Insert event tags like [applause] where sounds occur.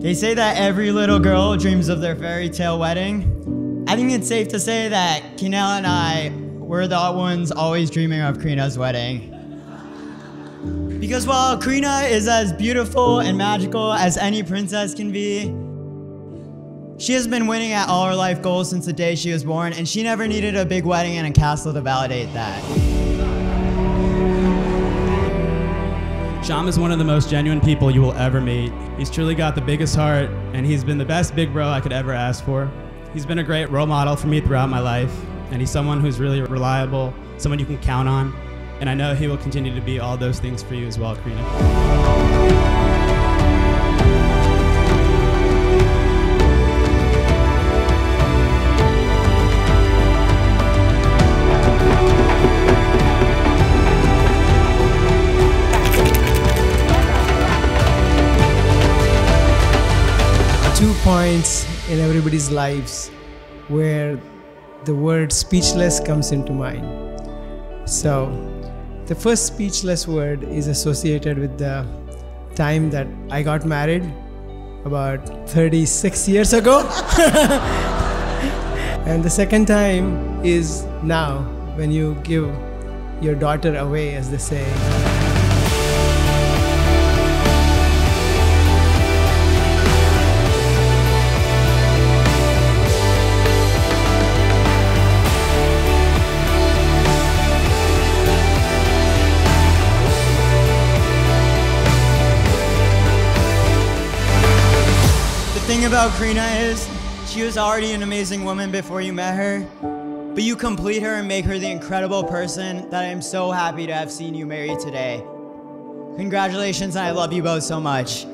They say that every little girl dreams of their fairy tale wedding. I think it's safe to say that Kinel and I were the ones always dreaming of Krina's wedding. Because while Krina is as beautiful and magical as any princess can be, she has been winning at all her life goals since the day she was born, and she never needed a big wedding and a castle to validate that. Shyam is one of the most genuine people you will ever meet. He's truly got the biggest heart, and he's been the best big bro I could ever ask for. He's been a great role model for me throughout my life, and he's someone who's really reliable, someone you can count on, and I know he will continue to be all those things for you as well, Krina. Two points in everybody's lives where the word speechless comes into mind. So, the first speechless word is associated with the time that I got married about 36 years ago. [laughs] and the second time is now when you give your daughter away, as they say. Thing about Krina is, she was already an amazing woman before you met her, but you complete her and make her the incredible person that I am so happy to have seen you marry today. Congratulations, and I love you both so much.